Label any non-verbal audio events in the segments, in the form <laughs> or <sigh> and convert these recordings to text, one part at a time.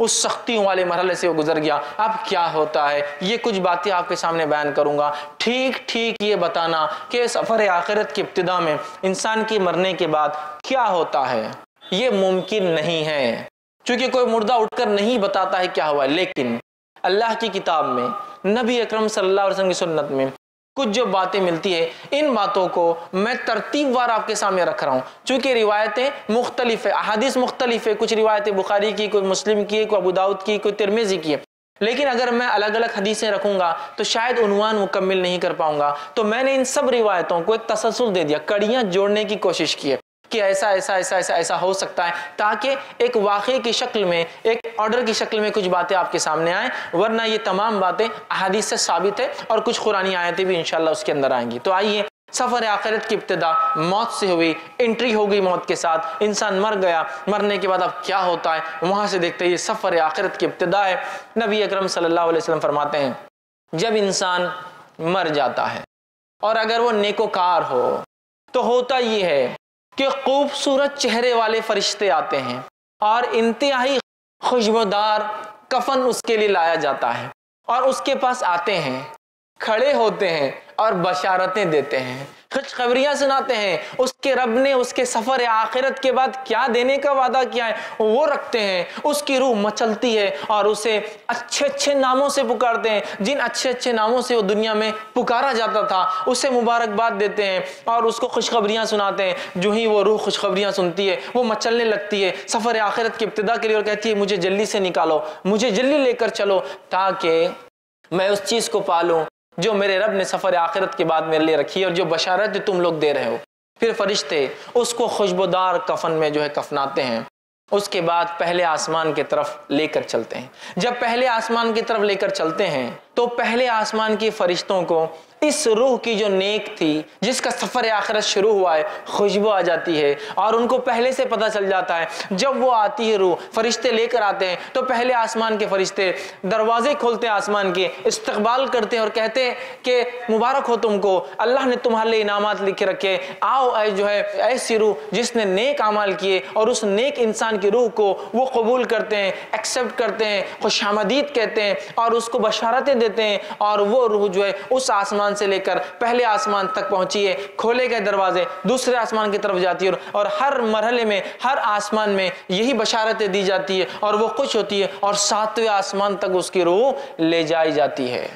उस सख्तियों वाले मरहले से वो गुजर गया। अब क्या होता है? ये कुछ बातें आपके सामने बयान करूँगा। ठीक ठीक ये बताना कि सफ़र आखिरत की इब्तदा में इंसान की मरने के बाद क्या होता है? ये मुमकिन नहीं है। क्योंकि कोई मुर्दा उठकर नहीं बताता है क्या हुआ लेकिन अल्लाह की किताब में, नबी अकरम सल्लल्लाहु अलैहि वसल्लम की सुन्नत में कुछ जो बातें मिलती है, इन बातों को मैं तरतीब वार आपके सामने रख रहा हूँ। चूँकि रिवायतें मुख्तलिफ़ है, अहादीस मुख्तलिफ़ है, कुछ रिवायतें बुखारी की कोई मुस्लिम की कोई अबूदाऊद की कोई तिरमेजी की है। लेकिन अगर मैं अलग अलग हदीसें रखूँगा तो शायद उनवान मुकम्मिल नहीं कर पाऊँगा। तो मैंने इन सब रिवायतों को एक तसलसल दे दिया, कड़ियाँ जोड़ने की कोशिश की है। कि ऐसा ऐसा ऐसा ऐसा ऐसा हो सकता है, ताकि एक वाक़े की शक्ल में, एक ऑर्डर की शक्ल में कुछ बातें आपके सामने आए, वरना ये तमाम बातें अहादीस से साबित है और कुछ कुरानी आयतें भी इंशाल्लाह उसके अंदर आएँगी। तो आइए, सफ़र आखिरत की इब्तदा, मौत से हुई एंट्री हो गई मौत के साथ, इंसान मर गया, मरने के बाद अब क्या होता है, वहाँ से देखते ये सफ़र आखिरत की इब्तदा है। नबी अकरम सल्लल्लाहु अलैहि वसल्लम फरमाते हैं, जब इंसान मर जाता है, और अगर वो नेकोकार हो तो होता ये है कि खूबसूरत चेहरे वाले फरिश्ते आते हैं और इंतहाई खुशबार कफन उसके लिए लाया जाता है और उसके पास आते हैं, खड़े होते हैं और बशारतें देते हैं। खुशखबरियाँ सुनाते हैं। उसके रब ने उसके सफ़र आखिरत के बाद क्या देने का वादा किया है? वो रखते हैं। उसकी रूह मचलती है और उसे अच्छे अच्छे नामों से पुकारते हैं। जिन अच्छे अच्छे नामों से वो दुनिया में पुकारा जाता था, उसे मुबारकबाद देते हैं और उसको खुशखबरियाँ सुनाते हैं। जो ही वो रूह खुशखबरियाँ सुनती है, वो मचलने लगती है। सफ़र आखिरत की इब्तदा के लिए और कहती है, मुझे जल्दी से निकालो, मुझे जल्दी लेकर चलो ताकि मैं उस चीज़ को पालूं। जो मेरे रब ने सफ़र आखिरत के बाद मेरे लिए रखी है और जो बशारत तुम लोग दे रहे हो। फिर फरिश्ते उसको खुशबोदार कफन में जो है कफनाते हैं। उसके बाद पहले आसमान की तरफ़ लेकर चलते हैं। जब पहले आसमान की तरफ़ लेकर चलते हैं तो पहले आसमान के फरिश्तों को इस रूह की जो नेक थी, जिसका सफ़र आखिरत शुरू हुआ है, खुशबू आ जाती है और उनको पहले से पता चल जाता है। जब वो आती है रूह, फरिश्ते लेकर आते हैं तो पहले आसमान के फरिश्ते दरवाजे खोलते हैं आसमान के, इस्तकबाल करते हैं और कहते हैं कि, मुबारक हो तुमको, अल्लाह ने तुम्हारे लिए इनामत लिखे रखे आओ, ऐ जो है, ऐसी रूह जिसने नेक अमाल किए और उस नेक इंसान की रूह को वो कबूल करते हैं एक्सेप्ट करते हैं, खुश कहते हैं और उसको बशारतें देते हैं और वो रूह जो है, उस आसमान से लेकर पहले आसमान तक पहुँची है। खोले गए दरवाजे दूसरे आसमान की तरफ़ जाती है और हर मरहले में, हर आसमान में यही बशारतें दी जाती है और वो खुश होती है और सातवें आसमान तक उसकी रूह ले जाई जाती है।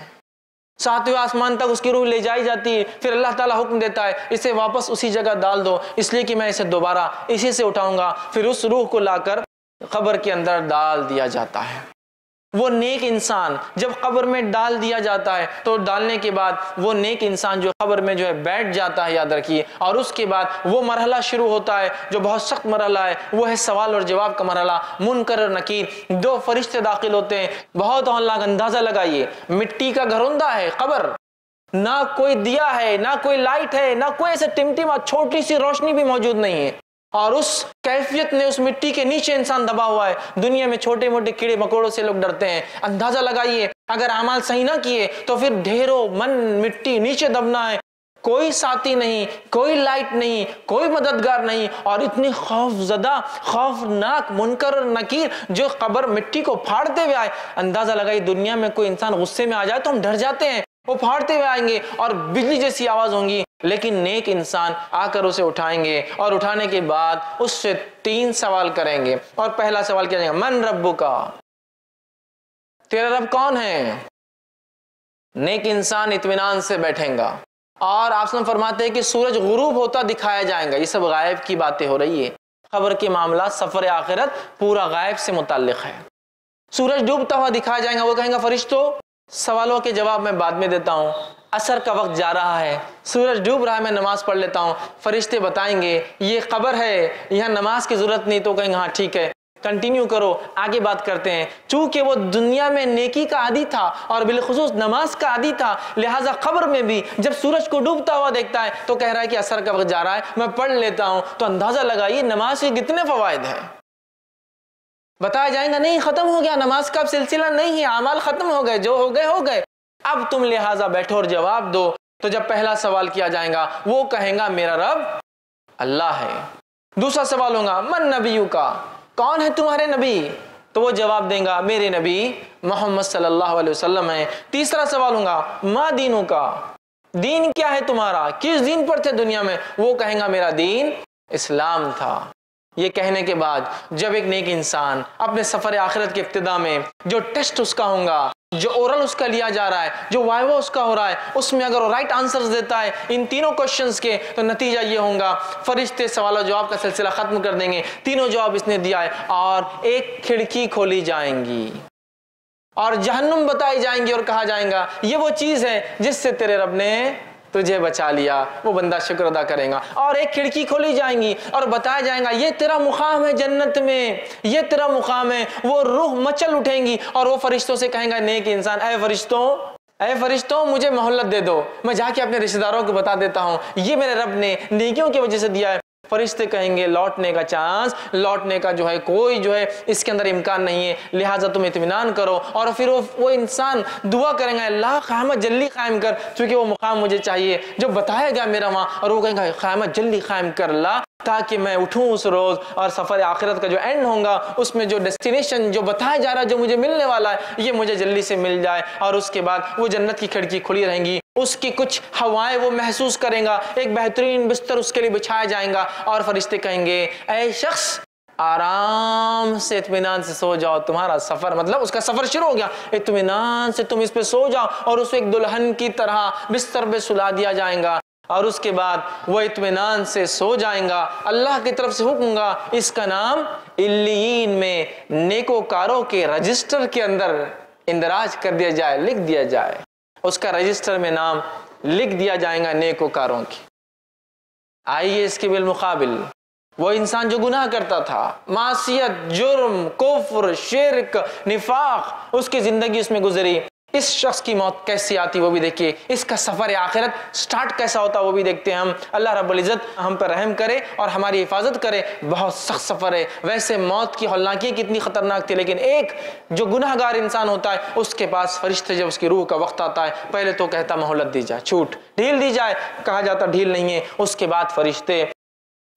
सातवें आसमान तक उसकी रूह ले जाई जाती है। फिर अल्लाह ताला हुक्म देता है, इसे वापस उसी जगह डाल दो, इसलिए कि मैं इसे दोबारा इसी से उठाऊँगा। फिर उस रूह को लाकर खबर के अंदर डाल दिया जाता है। वो नेक इंसान, जब कब्र में डाल दिया जाता है तो डालने के बाद वो नेक इंसान जो कब्र में जो है बैठ जाता है, याद रखिए। और उसके बाद वो मरहला शुरू होता है, जो बहुत सख्त मरहला है, वो है सवाल और जवाब का मरहला। मुनकर नकीर, दो फरिश्ते दाखिल होते हैं। बहुत अंदाज़ा लगाइए, मिट्टी का घरोंदा है कब्र। ना कोई दिया है, ना कोई लाइट है, ना कोई ऐसे टिमटिमा, छोटी सी रोशनी भी मौजूद नहीं है। और उस कैफियत ने उस मिट्टी के नीचे इंसान दबा हुआ है। दुनिया में छोटे मोटे कीड़े मकोड़ों से लोग डरते हैं। अंदाज़ा लगाइए, अगर अमाल सही ना किए तो फिर ढेरों मन मिट्टी नीचे दबना है। कोई साथी नहीं, कोई लाइट नहीं, कोई मददगार नहीं और इतनी खौफजदा, खौफनाक, मुनकर और नकीर जो कबर मिट्टी को फाड़ते हुए आए। अंदाज़ा लगाई दुनिया में कोई इंसान गुस्से में आ जाए तो हम डर जाते हैं। वो फाड़ते हुए आएँगे और बिजली जैसी आवाज़ होंगी। लेकिन नेक इंसान आकर उसे उठाएँगे और उठाने के बाद उससे तीन सवाल करेंगे। और पहला सवाल किया जाएगा? मन रब्बू का तेरा रब कौन है? नेक इंसान इतमान से बैठेगा। और आप सब फरमाते हैं कि सूरज गुरूब होता दिखाया जाएगा। ये सब गायब की बातें हो रही है। खबर के मामला सफ़र आखिरत पूरा गायब से मुतल है। सूरज डूबता हुआ दिखाया जाएगा। वो कहेंगे, फरिश्तों सवालों के जवाब मैं बाद में देता हूँ। असर का वक्त जा रहा है। सूरज डूब रहा है, मैं नमाज़ पढ़ लेता हूँ। फरिश्ते बताएँगे, ये खबर है, यहाँ नमाज़ की ज़रूरत नहीं। तो कहेंगे हाँ ठीक है कंटिन्यू करो, आगे बात करते हैं। चूँकि वो दुनिया में नेकी का आदि था और बिलखसूस नमाज़ का आदि था, लिहाजा खबर में भी जब सूरज को डूबता हुआ देखता है तो कह रहा है कि असर का वक्त जा रहा है, मैं पढ़ लेता हूँ। तो अंदाज़ा लगाइए, नमाज़ के कितने फवायद है? बताया जाएगा, नहीं, खत्म हो गया, नमाज़ का अब सिलसिला नहीं है, अमाल खत्म हो गए, जो हो गए हो गए। अब तुम लिहाजा बैठो और जवाब दो। तो जब पहला सवाल किया जाएगा, वो कहेगा, मेरा रब अल्लाह है। दूसरा सवाल होगा, मन नबी का, कौन है तुम्हारे नबी? तो वो जवाब देगा, मेरे नबी मोहम्मद सल्लल्लाहु अलैहि वसल्लम है। तीसरा सवाल होगा, माँ दीनों का? दीन क्या है तुम्हारा? किस दीन पर थे दुनिया में? वो कहेगा, मेरा दीन इस्लाम था। ये कहने के बाद, जब एक नेक इंसान अपने सफ़र आखिरत के इब्तदा में जो टेस्ट उसका होगा, जो ओरल उसका लिया जा रहा है, जो वाइवा उसका हो रहा है, उसमें अगर वो राइट आंसर्स देता है इन तीनों क्वेश्चंस के तो नतीजा ये होगा, फरिश्ते सवाल जवाब का सिलसिला खत्म कर देंगे, तीनों जवाब इसने दिया है और एक खिड़की खोली जाएँगी। और जहन्नुम बताई जाएँगी और कहा जाएगा, ये वो चीज़ है जिससे तेरे रब ने तुझे बचा लिया, वो बंदा शुक्र अदा करेगा। और एक खिड़की खोली जाएँगी और बताया जाएगा, ये तेरा मुकाम है जन्नत में, ये तेरा मुकाम है। वो रूह मचल उठेंगी और वो फरिश्तों से कहेंगे, नेक इंसान अः फरिश्तों अरे फरिश्तों, मुझे मोहल्लत दे दो। मैं जाके अपने रिश्तेदारों को बता देता हूँ, ये मेरे रब ने नेकियों की वजह से दिया है। फरिश्ते कहेंगे, लौटने का चांस, लौटने का जो है कोई जो है, इसके अंदर इम्कान नहीं है। लिहाजा तुम इतमान करो। और फिर वो वो इंसान दुआ करेंगे, अल्लाह क़्यामत जल्दी कायम कर, क्योंकि वो मुकाम मुझे चाहिए। जो बताया गया मेरा वहाँ, और वो कहेंगे, क़्यामत जल्दी कायम कर ला ताकि मैं उठूं उस रोज़ और सफ़र आखिरत का जो एंड होगा, उसमें जो डेस्टिनेशन जो बताया जा रहा है, जो मुझे मिलने वाला है, ये मुझे जल्दी से मिल जाए और उसके बाद वो जन्नत की खिड़की खुली रहेंगी। उसकी कुछ हवाएँ वो महसूस करेगा, एक बेहतरीन बिस्तर उसके लिए बिछाया जाएगा और फरिश्ते कहेंगे, ऐ शख्स, आराम से इतमान से सो जाओ, तुम्हारा सफ़र मतलब उसका सफ़र शुरू हो गया। इतमान से तुम इस पे सो जाओ और उसको एक दुल्हन की तरह बिस्तर पे सुला दिया जाएगा। और उसके बाद वह इतमान से सो जाएगा, अल्लाह की तरफ़ से हुक्मगा इसका नाम इल्लीन में नेकोकारों के रजिस्टर के अंदर इंदराज कर दिया जाए, लिख दिया जाए। उसका रजिस्टर में नाम लिख दिया जाएगा नेकोकारों की। आइए इसके बिलमुकाबिल। वो इंसान जो गुनाह करता था, मासियत, जुर्म, कुफ्र, शिरक, निफाक, उसकी ज़िंदगी उसमें गुजरी। इस शख्स की मौत कैसी आती वो भी देखिए। इसका सफ़र आखिरत। स्टार्ट कैसा होता वो भी देखते हैं हम। अल्लाह रब्बुल इज़्ज़त हम पर रहम करे और हमारी हिफाजत करे। बहुत सख्त सफ़र है। वैसे मौत की हौलनाकी कितनी ख़तरनाक थी, लेकिन एक जो गुनाहगार इंसान होता है, उसके पास फरिश्ते जब उसकी रूह का वक्त आता है, पहले तो कहता मोहलत दी जाए, छूट। ढील दी जाए। कहा जाता ढील नहीं है। उसके बाद फरिश्ते,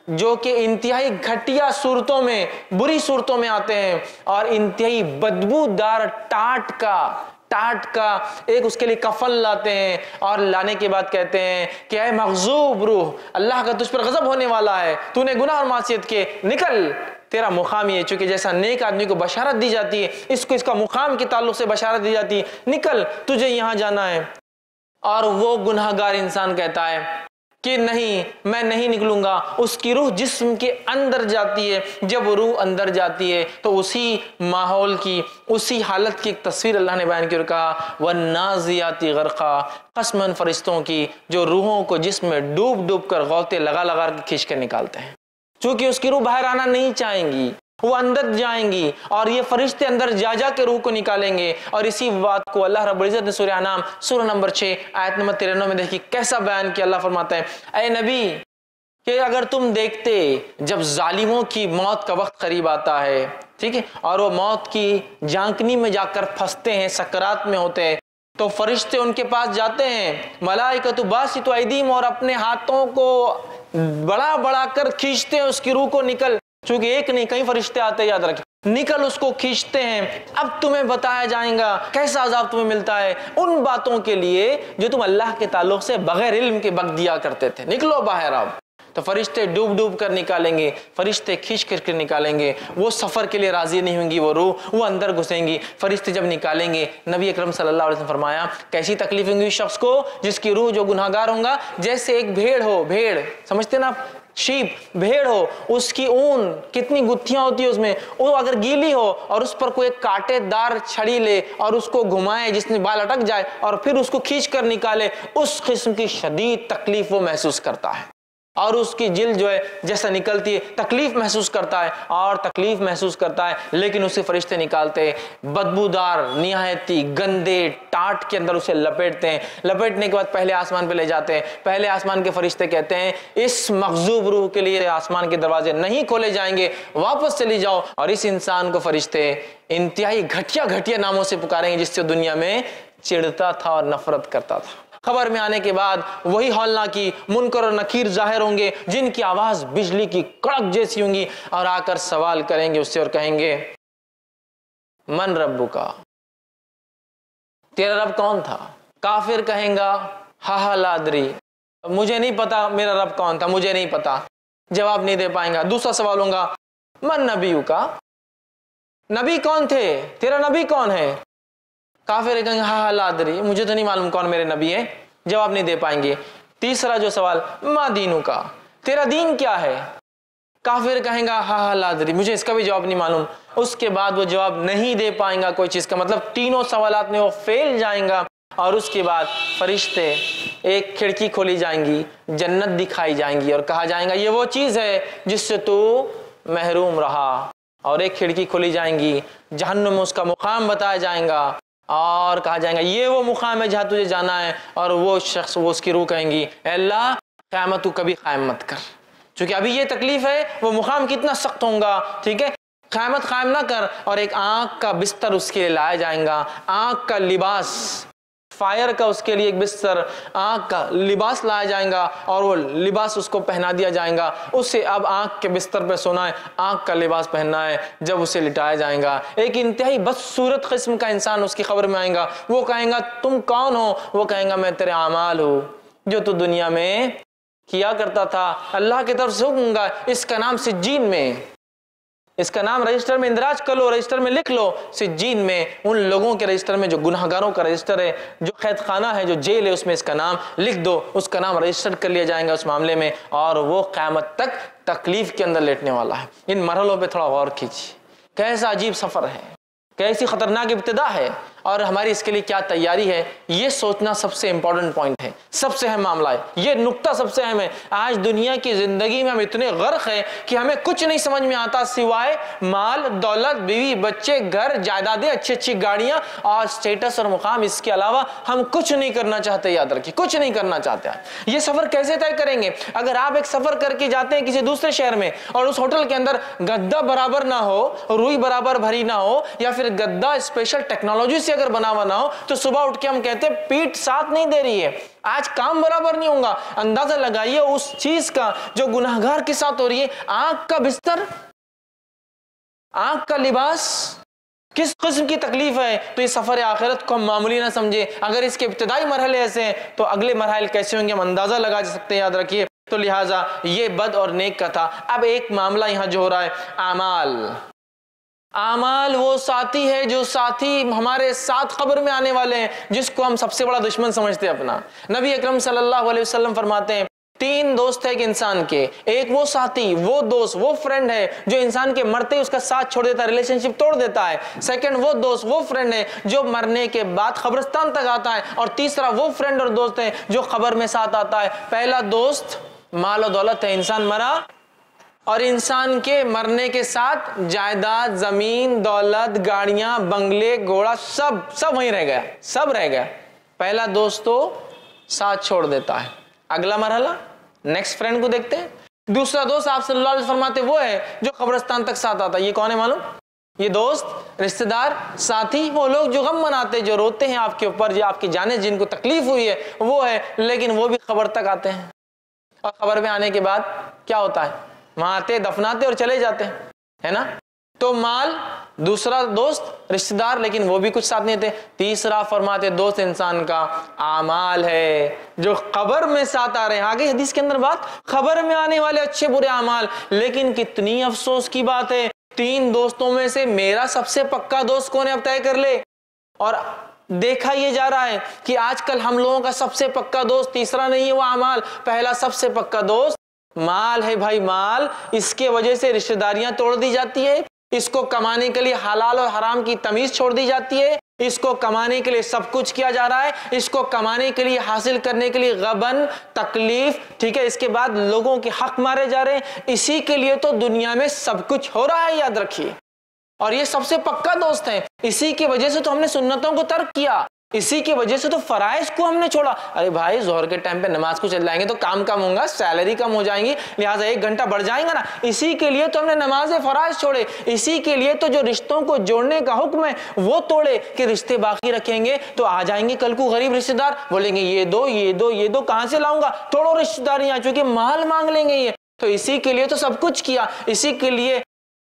जो कि इंतहाई घटिया सूरतों में, बुरी सूरतों में आते हैं और इंतहाई बदबूदार टाट का टाट का एक उसके लिए कफन लाते हैं और लाने के बाद कहते हैं कि अः मखजूब रूह, अल्लाह का तुझ पर गजब होने वाला है, तूने गुना और मासीत के निकल। तेरा मुकाम ये चूँकि जैसा नेक आदमी को बशारत दी जाती है, इसको इसका मुकाम के ताल्लुक से बशारत दी जाती है। निकल, तुझे यहाँ जाना है। और वो गुनाहगार इंसान कहता है कि नहीं, मैं नहीं निकलूँगा। उसकी रूह जिस्म के अंदर जाती है। जब रूह अंदर जाती है तो उसी माहौल की, उसी हालत की एक तस्वीर अल्लाह ने बयान की कहा व नाजियाती गरक़ा कसमन फरिश्तों की, जो रूहों को जिसम में डूब डूब कर गौते लगा लगा कर खींच कर निकालते हैं। चूँकि उसकी रूह बाहर आना नहीं चाहेंगी। वो अंदर जाएँगी और ये फरिश्ते अंदर जा जा के रूह को निकालेंगे। और इसी बात को अल्लाह रब्बुल ने सूर्य नाम सूर्य नंबर छह आयत नंबर तिरानवे में देखिए कैसा बयान किया अल्लाह फरमाता है अय नबी, कि अगर तुम देखते जब जालिमों की मौत का वक्त करीब आता है, ठीक है, और वो मौत की जांकनी में जाकर फंसते हैं, सकरात में होते हैं तो फरिश्ते उनके पास जाते हैं मलाई का तो बासी तो और अपने हाथों को बड़ा बड़ा कर खींचते हैं, उसकी रूह को निकल क्योंकि एक नहीं, कई फरिश्ते आते याद रखें। निकल उसको खींचते हैं। अब तुम्हें बताया जाएगा कैसा अजाब तुम्हें मिलता है उन बातों के लिए जो तुम अल्लाह के ताल्लुक से बगैर इल्म के बक दिया करते थे। निकलो बाहर अब तो फरिश्ते डूब डूब कर निकालेंगे, फरिश्ते खींच कर कर निकालेंगे। वो सफ़र के लिए राज़ी नहीं होंगी वो रूह, वो अंदर घुसेंगी। फरिश्ते जब निकालेंगे, नबी अकरम सल्लल्लाहु अलैहि वसल्लम फरमाया, कैसी तकलीफ़ होंगी शख्स को जिसकी रूह जो गुनाहगार होगा, जैसे एक भेड़ हो, भेड़, समझते ना शीप, भेड़ हो, उसकी ऊन, कितनी गुत्थियाँ होती है उसमें, वो अगर गीली हो और उस पर कोई कांटेदार छड़ी ले और उसको घुमाए, जिसने बाल अटक जाए और फिर उसको खींच कर निकाले, उस किस्म की शदीद तकलीफ़ वो महसूस करता है। और उसकी जिल जो है, जैसा निकलती है, तकलीफ़ महसूस करता है, और तकलीफ़ महसूस करता है, लेकिन उसे फरिश्ते निकालते हैं। बदबूदार, निहायती, गंदे टाट के अंदर उसे लपेटते हैं। लपेटने के बाद पहले आसमान पर ले जाते हैं। पहले आसमान के फरिश्ते कहते हैं, इस मखजूब रूह के लिए आसमान के दरवाजे नहीं खोले जाएँगे। वापस चली जाओ। और इस इंसान को फरिश्ते इंतहाई घटिया घटिया नामों से पुकारेंगे, जिससे दुनिया में चिड़ता था और नफरत करता था। खबर में आने के बाद वही हौलना की मुनकर और नकीर ज़ाहिर होंगे, जिनकी आवाज़ बिजली की कड़क जैसी होंगी और आकर सवाल करेंगे उससे और कहेंगे, मन रब्बू का, तेरा रब कौन था? काफिर कहेगा, हा हा लादरी, मुझे नहीं पता, मेरा रब कौन था, मुझे नहीं पता। जवाब नहीं दे पाएगा। दूसरा सवाल होगा, मन नबी का, नबी कौन थे? तेरा नबी कौन है? काफिर कहेंगे, हा हा लादरी मुझे तो नहीं मालूम कौन मेरे नबी है। जवाब नहीं दे पाएँगे। तीसरा जो सवाल, माँ दीनू का, तेरा दीन क्या है? काफिर कहेगा, हा हा लादरी मुझे इसका भी जवाब नहीं मालूम। उसके बाद वो जवाब नहीं दे पाएगा कोई चीज़ का। मतलब तीनों सवाल में वो फेल जाएगा और उसके बाद फरिश्ते एक खिड़की खोली जाएँगी, जन्नत दिखाई जाएँगी और कहा जाएगा, ये वो चीज़ है जिससे तू महरूम रहा। और एक खिड़की खोली जाएँगी, जहन्नुम उसका मुकाम बताया जाएगा। और कहा जाएगा, ये वो मुकाम है जहाँ तुझे जाना है और वो शख्स वो उसकी रूह कहेंगी, अल्लाह, क़्यामत तू कभी कायम मत कर। क्योंकि अभी ये तकलीफ़ है, वो मुकाम कितना सख्त होगा ठीक है? क़्यामत कायम ना कर और एक आँख का बिस्तर उसके लिए लाया जाएगा, आँख का लिबास फायर का उसके लिए एक बिस्तर, आँख का लिबास लाया जाएगा और वो लिबास उसको पहना दिया जाएगा। उसे अब आँख के बिस्तर पर सोना है, आँख का लिबास पहनना है, जब उसे लिटाया जाएगा। एक इंतहाई बदसूरत किस्म का इंसान उसकी खबर में आएगा। वो कहेगा, तुम कौन हो? वो कहेगा, मैं तेरे अमाल हूँ, जो तू दुनिया में किया करता था। अल्लाह की तरफ़ से हुक्म इसका नाम सिज्जीन में। इसका नाम रजिस्टर में इंदराज कर लो, रजिस्टर में लिख लो। सिज्जीन में, उन लोगों के रजिस्टर में जो गुनाहगारों का रजिस्टर है, जो कैद खाना है, जो जेल है, उसमें इसका नाम लिख दो। उसका नाम रजिस्टर कर लिया जाएगा उस मामले में और वो क़्यामत तक तकलीफ़ के अंदर लेटने वाला है। इन मरहलों पर थोड़ा गौर कीजिए। कैसा अजीब सफ़र है। कैसी खतरनाक इब्तदा है। और हमारी इसके लिए क्या तैयारी है, ये सोचना सबसे इंपॉर्टेंट पॉइंट है, सबसे अहम मामला है। ये नुकता सबसे अहम है। आज दुनिया की ज़िंदगी में हम इतने गर्क हैं कि हमें कुछ नहीं समझ में आता सिवाय माल, दौलत, बीवी, बच्चे, घर, जायदादें, अच्छी अच्छी गाड़ियाँ और स्टेटस और मुकाम। इसके अलावा हम कुछ नहीं करना चाहते, याद रखिए, कुछ नहीं करना चाहते ये सफ़र कैसे तय करेंगे? अगर आप एक सफ़र करके जाते हैं किसी दूसरे शहर में और उस होटल के अंदर गद्दा बराबर ना हो, रुई बराबर भरी ना हो, या फिर गद्दा स्पेशल टेक्नोलॉजी से अगर बना बना हो तो सुबह उठ के हम कहते हैं, पीठ साथ नहीं दे रही है। आज काम बराबर नहीं होगा। अंदाज़ा लगाइए उस चीज़ का जो गुनाहगार के साथ हो रही है। आँख का बिस्तर, आँख का लिबास, किस किस्म की तकलीफ़ है? तो इस सफ़र आखिरत को हम मामूली ना समझे। अगर इसके इब्तदाई मरहले ऐसे हैं तो अगले मरहल कैसे होंगे? हम अंदाज़ा लगा सकते हैं, याद रखिए। तो लिहाजा ये बद और नेक का था अब एक मामला यहाँ जो हो रहा है अमाल आमाल वो साथी है जो साथी हमारे साथ खबर में आने वाले हैं, जिसको हम सबसे बड़ा दुश्मन समझते हैं अपना। नबी अकरम सल्लल्लाहु अलैहि वसल्लम फरमाते हैं, तीन दोस्त है एक इंसान के, एक वो साथी, वो दोस्त, वो फ्रेंड है जो इंसान के मरते ही उसका साथ छोड़ देता है रिलेशनशिप तोड़ देता है। सेकंड वो दोस्त, वो फ्रेंड है जो मरने के बाद खबरस्तान तक आता है। और तीसरा वो फ्रेंड और दोस्त है जो खबर में साथ आता है। पहला दोस्त माल और दौलत है, इंसान मरा और इंसान के मरने के साथ जायदाद, ज़मीन, दौलत, गाड़ियाँ, बंगले, घोड़ा सब सब वहीं रह गया, सब रह गया। पहला दोस्त तो साथ छोड़ देता है। अगला मरहला नेक्स्ट फ्रेंड को देखते हैं। दूसरा दोस्त आप सल्लल्लाहु फरमाते, वो है जो कब्रस्तान तक साथ आता है। ये कौन है मालूम? ये दोस्त, रिश्तेदार, साथी, वो लोग जो गम मनाते जो रोते हैं आपके ऊपर, जो आपकी जाने, जिनको तकलीफ़ हुई है, वो है, लेकिन वो भी खबर तक आते हैं। और खबर में आने के बाद क्या होता है? वहाँ आते, दफनाते और चले जाते, हैं ना? तो माल दूसरा दोस्त, रिश्तेदार, लेकिन वो भी कुछ साथ नहीं थे तीसरा फरमाते, दोस्त इंसान का आमाल है, जो खबर में साथ आ रहे हैं। आगे हदीस के अंदर बात, खबर में आने वाले अच्छे बुरे आमाल। लेकिन कितनी अफसोस की बात है, तीन दोस्तों में से मेरा सबसे पक्का दोस्त कौन है, अब तय कर ले। और देखा यह जा रहा है कि आजकल हम लोगों का सबसे पक्का दोस्त तीसरा नहीं है वो अमाल पहला सबसे पक्का दोस्त माल है भाई, माल। इसके वजह से रिश्तेदारियाँ तोड़ दी जाती है। इसको कमाने के लिए हलाल और हराम की तमीज छोड़ दी जाती है। इसको कमाने के लिए सब कुछ किया जा रहा है। इसको कमाने के लिए, हासिल करने के लिए गबन, तकलीफ़, ठीक है? इसके बाद लोगों के हक मारे जा रहे हैं। इसी के लिए तो दुनिया में सब कुछ हो रहा है, याद रखिए। और ये सबसे पक्का दोस्त है। इसी की वजह से तो हमने सुन्नतों को तर्क किया। इसी की वजह से तो फराइज को हमने छोड़ा। अरे भाई, जोहर के टाइम पे नमाज़ को चल जाएँगे तो काम कम होगा सैलरी कम हो जाएँगी, लिहाजा एक घंटा बढ़ जाएगा ना। इसी के लिए तो हमने नमाज़ फराइज छोड़े। इसी के लिए तो जो रिश्तों को जोड़ने का हुक्म है, वो तोड़े कि रिश्ते बाकी रखेंगे तो आ जाएँगे कल को गरीब रिश्तेदार। बोलेंगे, ये दो ये दो ये दो, कहाँ से लाऊँगा? तोड़ो रिश्तेदार यहाँ, चूँकि माल मांग लेंगे ये। तो इसी के लिए तो सब कुछ किया। इसी के लिए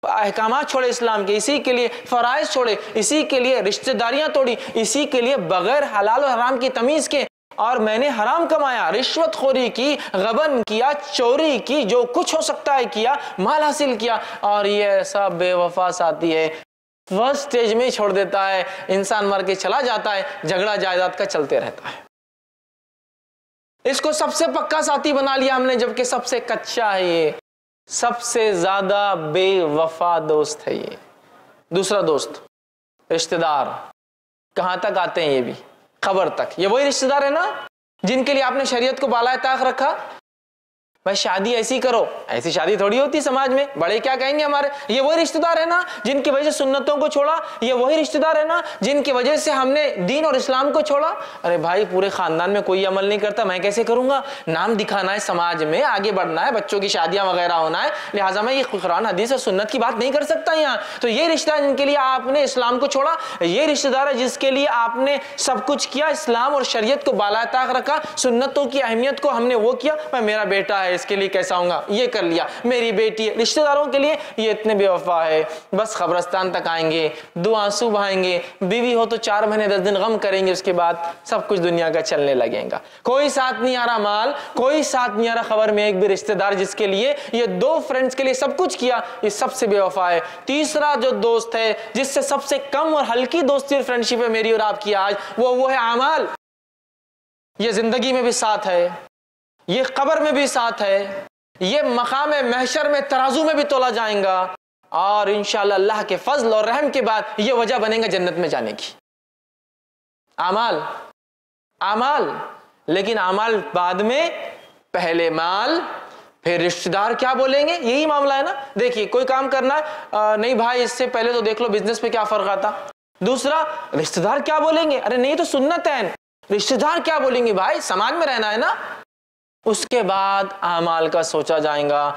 अहकाम छोड़े इस्लाम के, इसी के लिए फ़राइज छोड़े, इसी के लिए रिश्तेदारियाँ तोड़ी, इसी के लिए बगैर हलाल हराम की तमीज़ के, और मैंने हराम कमाया रिश्वत खोरी की, गबन किया, चोरी की, जो कुछ हो सकता है किया, माल हासिल किया, और ये ऐसा बेवफा साथी है। फ़र्स्ट स्टेज में ही छोड़ देता है, इंसान मर के चला जाता है, झगड़ा जायदाद का चलते रहता है। इसको सबसे पक्का साथी बना लिया हमने, जबकि सबसे कच्चा है ये। सबसे ज़्यादा बेवफा दोस्त है ये। दूसरा दोस्त, रिश्तेदार। कहाँ तक आते हैं ये भी? खबर तक। ये वही रिश्तेदार है ना, जिनके लिए आपने शरीयत को बालाए ताक रखा? भाई, शादी ऐसी करो। ऐसी शादी थोड़ी होती समाज में। बड़े क्या कहेंगे हमारे? ये वही रिश्तेदार है ना, जिनकी वजह से सुन्नतों को छोड़ा। ये वही रिश्तेदार है ना, जिनकी वजह से हमने दीन और इस्लाम को छोड़ा। अरे भाई, पूरे खानदान में कोई अमल नहीं करता, मैं कैसे करूँगा? नाम दिखाना है समाज में, आगे बढ़ना है, बच्चों की शादियाँ वगैरह होना है। लिहाजा मैं ये कुरान, हदीस और सुन्नत की बात नहीं कर सकता यहाँ। तो ये रिश्ता जिनके लिए आपने इस्लाम को छोड़ा, ये रिश्तेदार है जिसके लिए आपने सब कुछ किया, इस्लाम और शरीयत को बालाताक रखा, सुन्नतों की अहमियत को हमने वो किया। मैं मेरा बेटा है इसके लिए कैसा होगा ये कर लिया। मेरी बेटी है। रिश्तेदारों के लिए ये इतने बेवफा है। बस खबरस्तान तक आएँगे, दो आँसू बहाएँगे। बीवी हो तो चार महीने दस दिन गम करेंगे, उसके बाद सब कुछ दुनिया का चलने लगेगा। कोई साथ नहीं आ रहा माल, कोई साथ नहीं आ रहा खबर में एक भी रिश्तेदार जिसके लिए ये दो फ्रेंड्स के लिए सब कुछ किया, ये सबसे बेवफा है। तीसरा जो दोस्त है, जिससे सबसे कम और हल्की दोस्ती और फ्रेंडशिप है मेरी और आपकी आज, वो वो है अमाल ये ज़िंदगी में भी साथ है। ये कब्र में भी साथ है, ये मकाम महशर में तराजू में भी तोला जाएगा और इंशाल्लाह अल्लाह के फजल और रहम के बाद ये वजह बनेगा जन्नत में जाने की। आमाल आमाल, लेकिन आमाल बाद में, पहले माल, फिर रिश्तेदार क्या बोलेंगे? यही मामला है ना? देखिए, कोई काम करना है नहीं भाई, इससे पहले तो देख लो बिज़नेस पे क्या फ़र्क आता। दूसरा, रिश्तेदार क्या बोलेंगे? अरे, नहीं तो सुन्नत है। रिश्तेदार क्या बोलेंगे? भाई, समाज में रहना है ना? उसके बाद अमाल का सोचा जाएगा।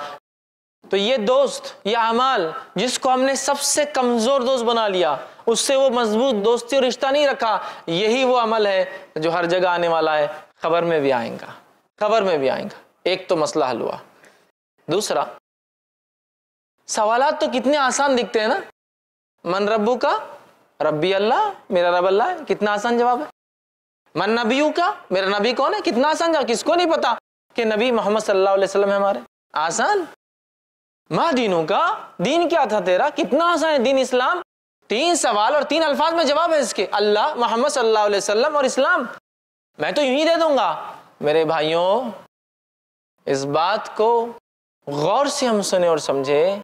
तो ये दोस्त, ये अमाल, जिसको हमने सबसे कमज़ोर दोस्त बना लिया, उससे वो मज़बूत दोस्ती और रिश्ता नहीं रखा, यही वो अमल है जो हर जगह आने वाला है। खबर में भी आएगा, खबर में भी आएगा। एक तो मसला हल हुआ। दूसरा, सवालात तो कितने आसान दिखते हैं ना? मन रब्बू का, रब्बी अल्लाह, मेरा रब अल्लाह, कितना आसान जवाब है? मन नबीयू का, मेरा नबी कौन है? कितना आसान जवाब, किसको नहीं पता? कि नबी मोहम्मद सल्लल्लाहु अलैहि वसल्लम है हमारे। आसान? माँ दीनों का, दीन क्या था तेरा? कितना आसान है दीन इस्लाम? तीन सवाल और तीन अल्फाज में जवाब है इसके। अल्लाह, मोहम्मद सल्लल्लाहु अलैहि वसल्लम और इस्लाम। मैं तो यूँ ही दे दूँगा, मेरे भाइयों, इस बात को गौर से हम सुने और समझे।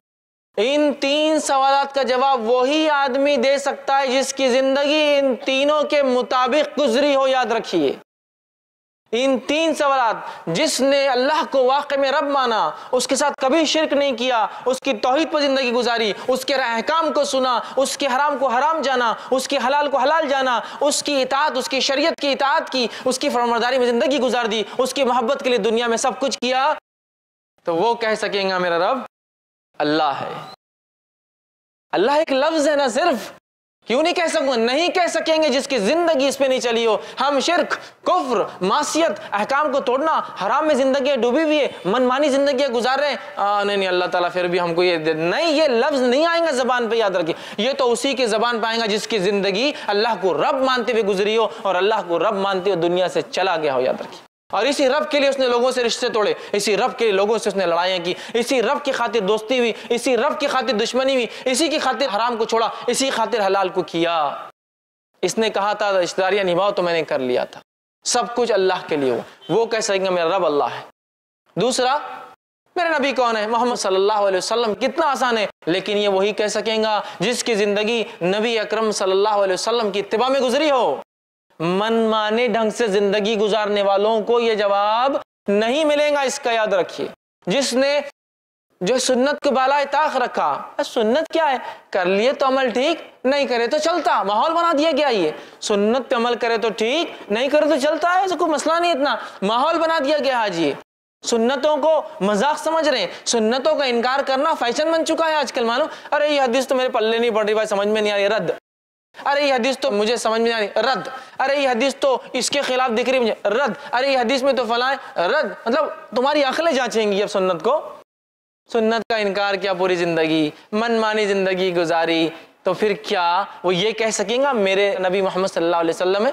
इन तीन सवाल का जवाब वही आदमी दे सकता है जिसकी ज़िंदगी इन तीनों के मुताबिक गुजरी हो, याद रखिए। इन तीन सवाल जिसने अल्लाह को वाकई में रब माना, उसके साथ कभी शिरक नहीं किया, उसकी तोहहीद पर ज़िंदगी गुजारी, उसके अहकाम को सुना, उसके हराम को हराम जाना, उसके हलाल को हलाल जाना, उसकी इतात उसकी शरीयत की इतात की, उसकी फरमरदारी में ज़िंदगी गुजार दी, उसकी मोहब्बत के लिए दुनिया में सब कुछ किया तो वो कह सकेंगे, मेरा रब, अल्लाह है। अल्लाह एक लफ्ज है ना सिर्फ़। क्यों नहीं कह सकूँगा नहीं कह सकेंगे जिसकी ज़िंदगी इस पे नहीं चली हो? हम शिरक, कुफ्र, मासियत, अहकाम को तोड़ना, हराम में ज़िंदगी डूबी हुई है, मनमानी ज़िंदगी गुजार रहे हैं। नहीं नहीं, अल्लाह ताला फिर भी हमको ये नहीं, ये लफ्ज नहीं आएगा जबान पे, याद रखिए। ये तो उसी की जबान पे आएगा जिसकी ज़िंदगी अल्लाह को रब मानते हुए गुजरी हो और अल्लाह को रब मानते हुए दुनिया से चला गया हो, याद रखिए। और इसी रब के लिए उसने लोगों से रिश्ते तोड़े, इसी रब के लिए लोगों से उसने लड़ाइयाँ की, इसी रब की खातिर दोस्ती हुई, इसी रब की खातिर दुश्मनी हुई, इसी की खातिर हराम को छोड़ा, इसी खातिर हलाल को किया। इसने कहा था, रिश्तेदारियाँ निभाओ तो मैंने कर लिया था। सब कुछ अल्लाह के लिए हुआ। वो कह सकेंगे, मेरा रब अल्लाह है। दूसरा, मेरा नबी कौन है? मोहम्मद सल्लल्लाहु अलैहि वसल्लम। कितना आसान है। लेकिन ये वही कह सकेगा, जिसकी ज़िंदगी नबी अकरम सल्लल्लाहु अलैहि वसल्लम की इत्तबा में गुजरी हो। मनमाने ढंग से ज़िंदगी गुजारने वालों को यह जवाब नहीं मिलेगा, इसका याद रखिए। जिसने, जो सुन्नत को बाला ताक रखा सुन्नत क्या है? कर लिए तो अमल ठीक, नहीं करे तो चलता, माहौल बना दिया गया ये। सुन्नत पे अमल करे तो ठीक, नहीं करे तो चलता है, ऐसा कोई मसला नहीं इतना। माहौल बना दिया गया आज ये। सुन्नतों को मज़ाक समझ रहे हैं। सुन्नतों का इनकार करना फ़ैशन बन चुका है आजकल, मालूम? अरे ये हदीस तो मेरे पल्ले नहीं पड़ रही भाई, समझ में नहीं आ रही, रद्द। अरे ये हदीस तो मुझे समझ में नहीं आ रही, रद्द। अरे ये हदीस तो इसके खिलाफ दिख रही मुझे। रद्द। अरे ये हदीस में तो फलाए रद्द। मतलब तुम्हारी अखलें जांचेंगी अब सुन्नत को। सुन्नत का इनकार किया पूरी ज़िंदगी, मनमानी ज़िंदगी गुजारी। तो फिर क्या वो ये कह सकेंगे, मेरे नबी मोहम्मद सल्लल्लाहु अलैहि वसल्लम है?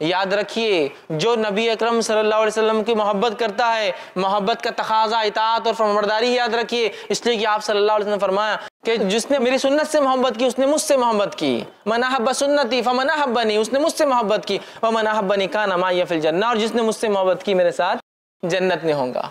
याद रखिए, जो नबी अकरम सल्लल्लाहु अलैहि वसल्लम की मोहब्बत करता है, मोहब्बत का तकाजा इतात और फरमबरदारी याद रखिए। इसलिए कि आप सल्लल्लाहु अलैहि वसल्लम फरमाया कि जिसने मेरी सुन्नत से मोहब्बत की, उसने मुझसे मोहब्बत की। मनाहब सुन्नति फमनाहबनी उसने मुझसे मोहब्बत की। व मनाहबनी का नमा फिल जन्ना, और जिसने मुझसे मोहब्बत की, मेरे साथ जन्नत में होगा।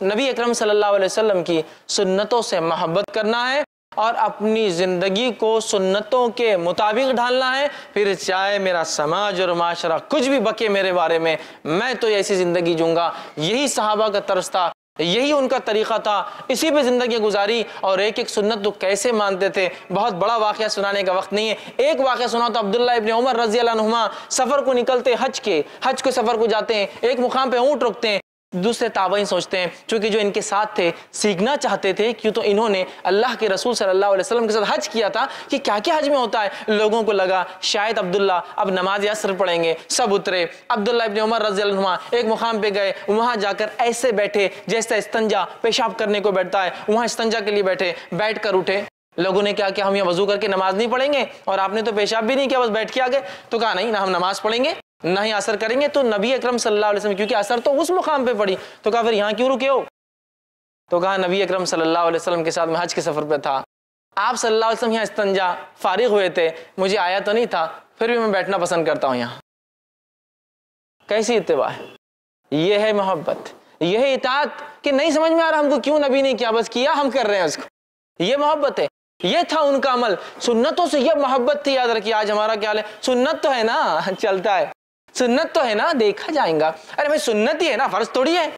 नबी अकरम सल्लल्लाहु अलैहि वसल्लम की सुन्नतों से मोहब्बत करना है और अपनी ज़िंदगी को सुन्नतों के मुताबिक ढालना है। फिर चाहे मेरा समाज और माशरा कुछ भी बके मेरे बारे में, मैं तो ऐसी ज़िंदगी जूँगा यही सहाबा का तर्ज था, यही उनका तरीका था। इसी पे ज़िंदगी गुजारी और एक एक सुन्नत तो कैसे मानते थे? बहुत बड़ा वाक़ सुनाने का वक्त नहीं है। एक वाक़ सुना तो अब्दुल्ला इब्न उमर रज़ी अल्लाह सफ़र को निकलते हज के हज के सफ़र को जाते हैं। एक मुकाम पे ऊँट रुकते हैं। दूसरे ताबई सोचते हैं क्योंकि जो इनके साथ थे, सीखना चाहते थे, क्यों तो इन्होंने अल्लाह के रसूल सल्लल्लाहु अलैहि वसल्लम के साथ हज किया था, कि क्या क्या हज में होता है? लोगों को लगा, शायद अब्दुल्ला, अब नमाज़ असर पढ़ेंगे, सब उतरे। अब्दुल्ला इब्न उमर रज़ी एक मुकाम पे गए, वहाँ जाकर ऐसे बैठे, जैसे इस्तंजा, पेशाब करने को बैठता है, वहाँ इस्तंजा के लिए बैठे बैठ कर उठे। लोगों ने क्या किया हम यहाँ वज़ू करके नमाज़ नहीं पढ़ेंगे? और आपने तो पेशाब भी नहीं किया, बस बैठ के आ गए तो कहा, नहीं, ना हम नमाज़ पढ़ेंगे। ना ही असर करेंगे तो नबी अकरम सल्लल्लाहु अलैहि वसल्लम, क्योंकि असर तो उस मुकाम पे पड़ी। तो कहा, फिर यहाँ क्यों रुके हो? तो कहा, नबी अकरम सल्लल्लाहु अलैहि वसल्लम के साथ मैं हज के सफ़र पे था। आप सल्लल्लाहु अलैहि वसल्लम यहाँ इस्तंजा फारिग हुए थे। मुझे आया तो नहीं था, फिर भी मैं बैठना पसंद करता हूँ यहाँ। कैसी इतवा है? ये है मोहब्बत। यह इतात कि नहीं समझ में आ रहा, हमको क्यों नबी ने किया बस किया, हम कर रहे हैं उसको। ये मोहब्बत है। ये था उनका अमल। सुन्नतों से यह मोहब्बत थी याद रखिए, आज हमारा क्या है, सुन्नत तो है ना, <laughs> चलता है। सुन्नत तो है ना? देखा जाएगा। अरे भाई, सुन्नत ही है ना? फ़र्ज़ थोड़ी है।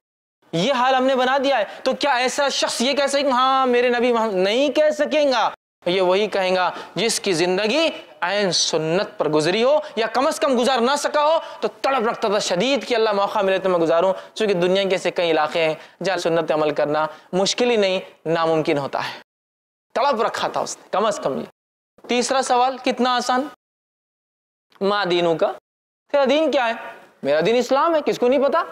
ये हाल हमने बना दिया है। तो क्या ऐसा शख्स ये कह सकेगा हाँ मेरे नबी नहीं कह सकेगा। ये वही कहेगा, जिसकी ज़िंदगी आयन सुन्नत पर गुजरी हो या कम अज कम गुजार ना सका हो तो तड़प रखता था शदीद कि अल्लाह मौका मिले तो मैं गुजारूं। क्योंकि दुनिया के ऐसे कई इलाके हैं, जहाँ सुन्नत अमल करना मुश्किल ही नहीं, नामुमकिन होता है। तड़प रखा था उसने, कम अज कम ये। तीसरा सवाल, कितना आसान? माँ दीनों का। तेरा दीन क्या है? मेरा दीन इस्लाम है, किसको नहीं पता?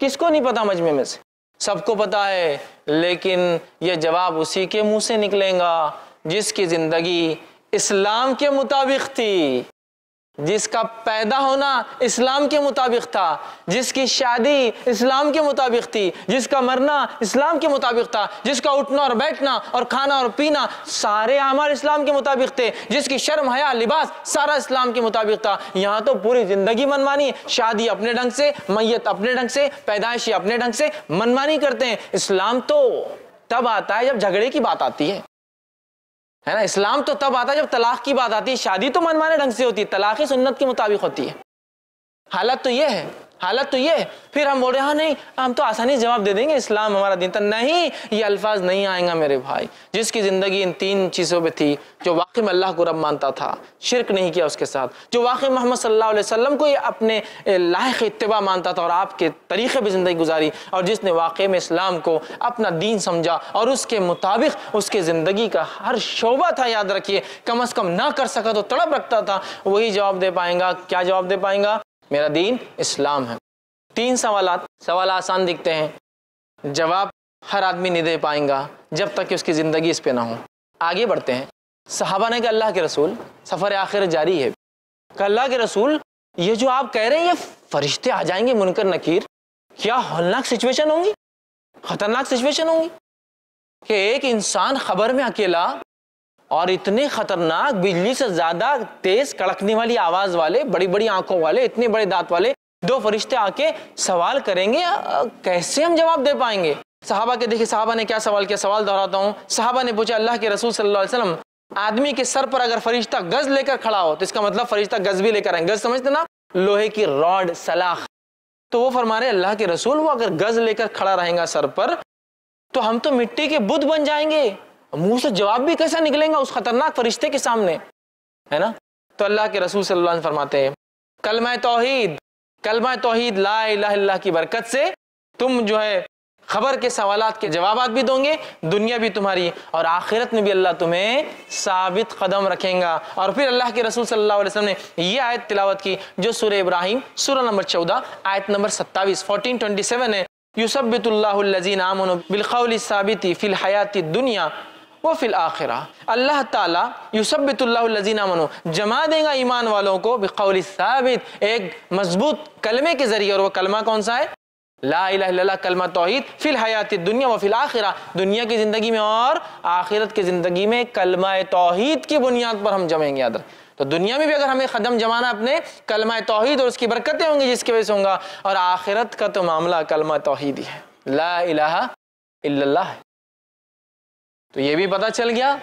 किसको नहीं पता मजमे में से? सबको पता है, लेकिन यह जवाब उसी के मुँह से निकलेगा, जिसकी ज़िंदगी इस्लाम के मुताबिक थी। जिसका पैदा होना इस्लाम के मुताबिक था, जिसकी शादी इस्लाम के मुताबिक थी, जिसका मरना इस्लाम के मुताबिक था, जिसका उठना और बैठना और खाना और पीना सारे अमल इस्लाम के मुताबिक थे, जिसकी शर्म, हया, लिबास सारा इस्लाम के मुताबिक था। यहाँ तो पूरी ज़िंदगी मनमानी, शादी अपने ढंग से, मैयत अपने ढंग से, पैदाइशी अपने ढंग से मनमानी करते हैं। इस्लाम तो तब आता है जब झगड़े की बात आती है। है ना? इस्लाम तो तब आता है जब तलाक की बात आती है, शादी तो मनमाने ढंग से होती है, तलाक ही सुन्नत के मुताबिक होती है। हालत तो ये है। हालत तो ये फिर हम बोल रहे हाँ नहीं, हम तो आसानी जवाब दे देंगे इस्लाम हमारा दिन। था नहीं, ये अल्फाज नहीं आएगा मेरे भाई। जिसकी ज़िंदगी इन तीन चीज़ों पे थी, जो वाकई में अल्लाह को रब मानता था, शिरक नहीं किया उसके साथ। जो वाकई मोहम्मद सल्लल्लाहु अलैहि वसल्लम को ये अपने लायक इतबा मानता था और आपके तरीक़े पर ज़िंदगी गुजारी, और जिसने वाकई में इस्लाम को अपना दीन समझा, और उसके मुताबिक उसके ज़िंदगी का हर शोबा था, याद रखिए। कम अज़ कम ना कर सका तो तड़प रखता था। वही जवाब दे पाएँगा, क्या जवाब दे पाएँगा? मेरा दीन इस्लाम है। तीन सवाल सवाल आसान दिखते हैं। जवाब, हर आदमी नहीं दे पाएँगा जब तक कि उसकी ज़िंदगी इस पे ना हो। आगे बढ़ते हैं। सहाबा ने कहा, अल्लाह के रसूल, सफ़र आखिर जारी है। अल्लाह के रसूल, ये जो आप कह रहे हैं, ये फरिश्ते आ जाएँगे, मुनकर, नकीर। क्या हौलनाक सिचुएशन होंगी? ख़तरनाक सिचुएशन होंगी? कि एक इंसान खबर में अकेला और इतने खतरनाक, बिजली से ज़्यादा तेज कड़कने वाली आवाज़ वाले बड़ी बड़ी आँखों वाले, इतने बड़े दांत वाले दो फरिश्ते आके सवाल करेंगे कैसे हम जवाब दे पाएँगे? साहबा के देखिए, साहबा ने क्या सवाल किया? सवाल दोहराता हूँ। साहबा ने पूछा, अल्लाह के रसूल वसल्लम, आदमी के सर पर अगर फरिश्ता गज लेकर खड़ा हो तो इसका मतलब फरिश्ता गज भी लेकर आए गज समझते ना? लोहे की रॉड, सलाख। तो वो फरमा रहे अल्लाह के रसूल, वो अगर गज लेकर खड़ा रहेगा सर पर तो हम तो मिट्टी के बुद्ध बन जाएँगे। मुँह से जवाब भी कैसा निकलेगा उस खतरनाक फरिश्ते के सामने? है ना? तो अल्लाह के रसूल सल्लल्लाहु अलैहि फरमाते हैं, कलमा तोहीद कलमा तोहीद ला इलाहा की बरकत से तुम जो है खबर के सवाल के जवाब भी दोगे, दुनिया भी तुम्हारी और आखिरत में भी अल्लाह तुम्हें साबित कदम रखेगा। और फिर अल्लाह के रसूल सल्लल्लाहु अलैहि वसल्लम ने ये आयत तिलावत की जो सूर्य इब्राहिम सूर्य नंबर चौदह, आयत नंबर सत्तावीस फोर्टीन ट्वेंटी सेवन है। युसबितुल्लाजीन आमन बिलखौल साबिती फ़िल हयाती दुनिया व फिल आखिर। अल्लाह ताला युसबितुल्लाजीन आमन जमा देगा ईमान वालों को बिकौल साबित, एक मज़बूत कलमे के ज़रिए। और वह कलमा कौन सा है? ला इला कलमा तोहहीद फिल हयात दुनिया व फिल आखिरा। दुनिया की ज़िंदगी में और आखिरत की ज़िंदगी में कलमा तोहहीद की बुनियाद पर हम जमेंगे याद तो दुनिया में भी अगर हमें कदम जमाना अपने कलमा तोहहीद और उसकी बरकतें होंगी जिसकी वजह से होंगे, और आखिरत का तो मामला कलमा तोहहीद ही है। ला इल्लल्लाह है। तो ये भी पता चल गया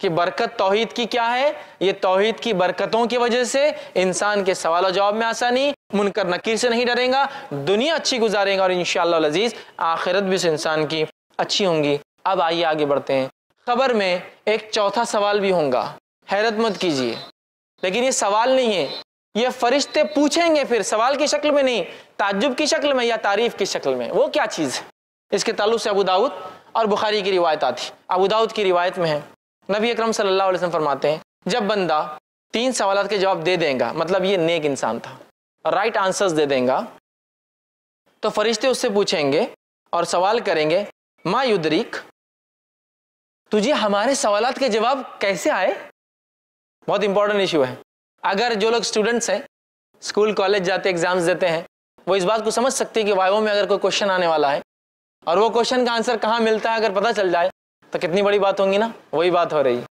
कि बरकत तोहहीद की क्या है? ये तोहहीद की बरकतों की वजह से इंसान के सवाल और जवाब में आसानी, मुनकर नकीर से नहीं डरेगा, दुनिया अच्छी गुजारेगा और इन अज़ीज़ आखिरत भी से इंसान की अच्छी होंगी। अब आइए आगे बढ़ते हैं। खबर में एक चौथा सवाल भी होगा। हैरत मत कीजिए। लेकिन ये सवाल नहीं है। ये फरिश्ते पूछेंगे फिर, सवाल की शक्ल में नहीं ताजुब की शक्ल में या तारीफ़ की शक्ल में। वो क्या चीज़ है? इसके ताल्लुक से अबू दाऊद और बुखारी की रिवायत आती। अबू दाऊद की रिवायत में है। नबी अकरम सल्लल्लाहु फरमाते हैं, जब बंदा तीन सवाल के जवाब दे देगा मतलब ये नेक इंसान था राइट आंसर्स दे देगा तो फरिश्ते उससे पूछेंगे और सवाल करेंगे, माँ युद्रिक, तुझे हमारे सवाल के जवाब कैसे आए? बहुत इंपॉर्टेंट इशू है। अगर जो लोग स्टूडेंट्स हैं स्कूल कॉलेज जाते एग्ज़ाम्स देते हैं, वो इस बात को समझ सकते हैं कि वाइवो में अगर कोई क्वेश्चन आने वाला है और वो क्वेश्चन का आंसर कहाँ मिलता है अगर पता चल जाए तो कितनी बड़ी बात होंगी ना? वही बात हो रही।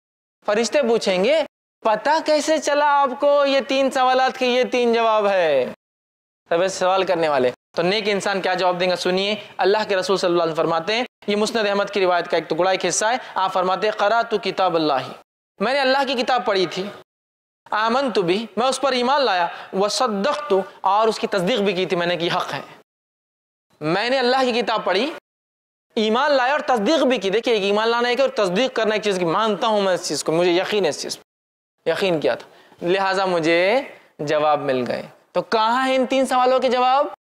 फरिश्ते पूछेंगे, पता कैसे चला आपको ये तीन सवाल के ये तीन जवाब है? सब सवाल करने वाले। तो नेक इंसान क्या जवाब देंगे? सुनिए, अल्लाह के रसूल सल्लल्लाहु अलैहि वसल्लम फरमाते हैं, ये मुस्नद अहमद की रिवायत का एक टुकड़ा, एक हिस्सा है। आप फरमाते करा तो किताब अल्लाह मैंने अल्लाह की किताब पढ़ी थी। आमन तो भी, मैं उस पर ईमान लाया। वह सदक तो और उसकी तस्दीक भी की थी मैंने कि हक है। मैंने अल्लाह की किताब पढ़ी, ईमान लाया और तस्दीक भी की। देखिए ईमान लाना एक और तस्दीक करना एक चीज़ की, मानता हूँ मैं इस चीज़ को, मुझे यकीन है इस चीज़ पर। यकीन किया था। लिहाजा मुझे जवाब मिल गए। तो कहाँ है इन तीन सवालों के जवाब?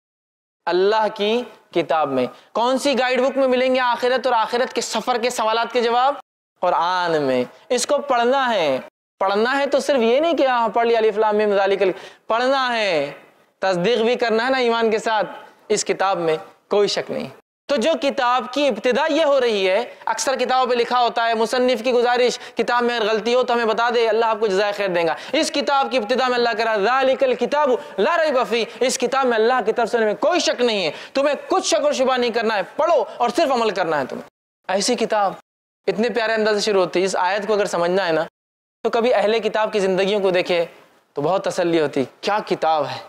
अल्लाह की किताब में। कौन सी गाइड बुक में मिलेंगे आखिरत और आखिरत के सफ़र के सवाल के जवाब? और आन में। इसको पढ़ना है। पढ़ना है तो सिर्फ़ ये नहीं कि हाँ पढ़ लिया अलीफ्लाम पढ़ना है। तस्दीक भी करना है ना ईमान के साथ। इस किताब में कोई शक नहीं। तो जो किताब की इब्तदा ये हो रही है, अक्सर किताबों पे लिखा होता है मुसन्फ की गुजारिश, किताब में अगर गलती हो तो हमें बता दे, अल्लाह आपको जजाय खैर देगा। इस किताब की इब्तदा में अल्लाह करा किताब ला रही बफी इस किताब में अल्लाह की तरफ़ से में कोई शक नहीं है। तुम्हें कुछ शक और शुबा नहीं करना है। पढ़ो और सिर्फ़ अमल करना है तुम्हें। ऐसी किताब इतने प्यारे अंदाज से शुरू होती है। इस आयत को अगर समझना है ना तो कभी अहले किताब की ज़िंदगी को देखे तो बहुत तसली होती क्या किताब है?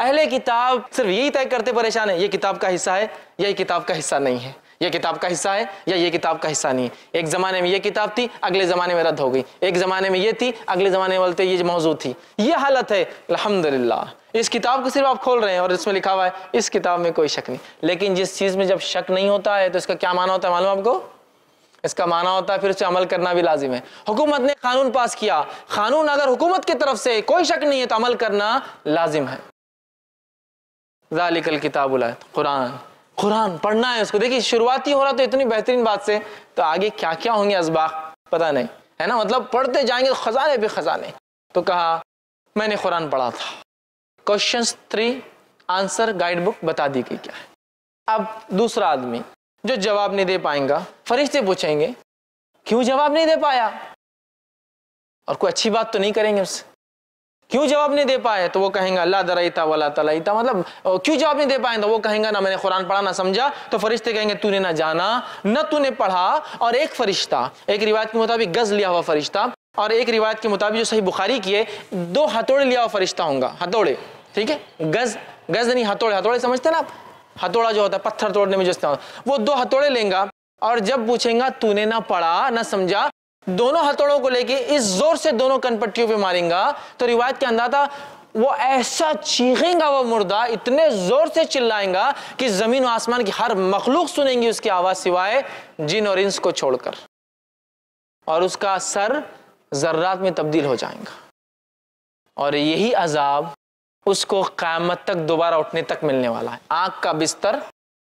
अहले किताब सिर्फ़ यही तय करते परेशान है, ये किताब का हिस्सा है, या किताब का हिस्सा नहीं है। ये किताब का हिस्सा है, या ये किताब का हिस्सा नहीं है। एक ज़माने में ये किताब थी, अगले ज़माने में रद्द हो गई। एक ज़माने में ये थी, अगले ज़माने बोलते ये मौजूद थी। ये हालत है, अल्हम्दुलिल्लाह। इस किताब को सिर्फ़ आप खोल रहे हैं और इसमें लिखा हुआ है, इस किताब में कोई शक नहीं। लेकिन जिस चीज़ में जब शक नहीं होता है तो इसका क्या माना होता है मालूम आपको? इसका माना होता है, फिर उसे अमल करना भी लाजिम है। हुकूमत ने कानून पास किया। कानून अगर हुकूमत की तरफ़ से कोई शक नहीं है तो अमल करना लाजिम है। ज़ालिकल किताबुल कुरान। कुरान, पढ़ना है उसको। देखिए, शुरुआती हो रहा तो इतनी बेहतरीन बात से तो आगे क्या क्या होंगे असबाक, पता नहीं। है ना? मतलब पढ़ते जाएँगे तो खजाने पे खजाने। तो कहा, मैंने कुरान पढ़ा था। Question three answer guide book बता दी गई क्या है। अब दूसरा आदमी, जो जवाब नहीं दे पाएगा, फरिश्ते पूछेंगे, क्यों जवाब नहीं दे पाया? और कोई अच्छी बात तो नहीं करेंगे उससे। क्यों जवाब नहीं दे पाए? तो वो कहेंगे, अल्लाह दराइता वाला तलाइता मतलब क्यों जवाब नहीं दे पाए? तो वो कहेंगे, ना मैंने कुरान पढ़ा, ना समझा। तो फरिश्ते कहेंगे, तूने ना जाना, न तूने पढ़ा। और एक फरिश्ता, एक रिवायत के मुताबिक गज लिया हुआ फरिश्ता, और एक रिवायत के मुताबिक जो सही बुखारी की है, दो हथौड़े लिया हुआ फरिश्ता होगा, हथौड़े, ठीक है? गज गज नहीं, हथौड़े हथौड़े समझते ना आप? हथौड़ा जो होता है, पत्थर तोड़ने में जो वो दो हथौड़े लेंगे, और जब पूछेगा, तूने ना पढ़ा, ना समझा? दोनों हथौड़ों को लेके इस ज़ोर से दोनों कनपट्टियों पे मारेंगा। तो रिवायत के अंदाज़ा, वो ऐसा चीखेगा, वो मुर्दा इतने ज़ोर से चिल्लाएगा कि ज़मीन और आसमान की हर मखलूक सुनेंगी उसकी आवाज़ सिवाय जिन और इंस को छोड़कर। और उसका सर जर्रात में तब्दील हो जाएगा। और यही अजाब उसको क़यामत तक दोबारा उठने तक मिलने वाला है। आँख का बिस्तर,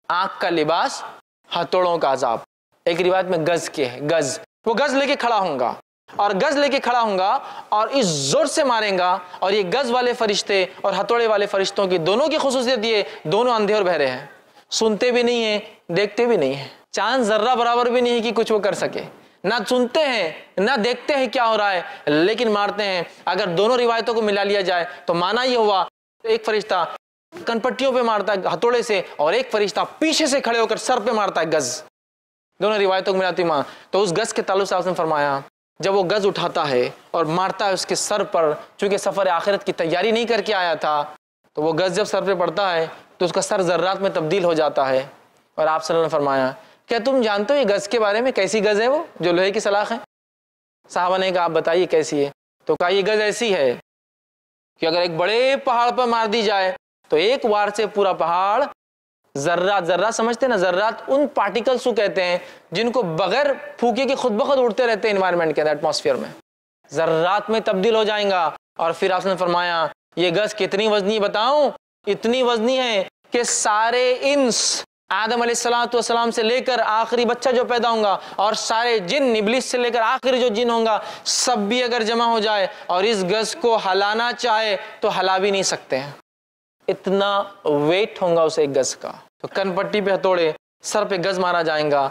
आँख का लिबास, हथौड़ों का अजाब। एक रिवायत में गज के है, गज। वो गज लेके खड़ा होगा और गज लेके खड़ा होगा और इस ज़ोर से मारेगा और ये गज वाले फरिश्ते और हथौड़े वाले फरिश्तों की दोनों की खसूसियत ये दोनों अंधे और बहरे हैं। सुनते भी नहीं है, देखते भी नहीं है। चाँद जर्रा बराबर भी नहीं है कि कुछ वो कर सके। ना सुनते हैं, ना देखते हैं क्या हो रहा है, लेकिन मारते हैं। अगर दोनों रिवायतों को मिला लिया जाए तो माना ये हुआ तो एक फरिश्ता कनपट्टियों पे मारता है हथौड़े से और एक फरिश्ता पीछे से खड़े होकर सर पे मारता है गज। दोनों रिवायतों को मिलाती माँ। तो उस गज के तालु से उसने फरमाया, जब वो गज उठाता है और मारता है उसके सर पर, चूँकि सफ़र आखिरत की तैयारी नहीं करके आया था तो वो गज जब सर पर पड़ता है तो उसका सर जर्रात में तब्दील हो जाता है। और आप सल्लल्लाहु ने फरमाया, क्या तुम जानते हो ये गज के बारे में कैसी गज है वो, जो लोहे की सलाख है? साहबा ने कहा, आप बताइए कैसी है? तो कहा, ये गज ऐसी है कि अगर एक बड़े पहाड़ पर मार दी जाए तो एक वार से पूरा पहाड़ जर्रा जर्रा समझते ना? जर्रात उन पार्टिकल्स को कहते हैं जिनको बगैर फूके के खुद ब खुद उड़ते रहते हैं इन्वायरमेंट के अंदर एटमोसफियर में। जर्रात में तब्दील हो जाएगा। और फिर आपने फरमाया, ये गज कितनी वजनी बताऊँ? इतनी वजनी है कि सारे इंस आदम सलाम से लेकर आखिरी बच्चा जो पैदा होगा और सारे जिन निबलिस से लेकर आखिरी जो जिन होगा, सब भी अगर जमा हो जाए और इस गज को हलाना चाहे तो हला भी नहीं सकते हैं। इतना वेट होगा उसे एक गज का। तो कनपट्टी पे हथौड़े, सर पे गज मारा जाएगा।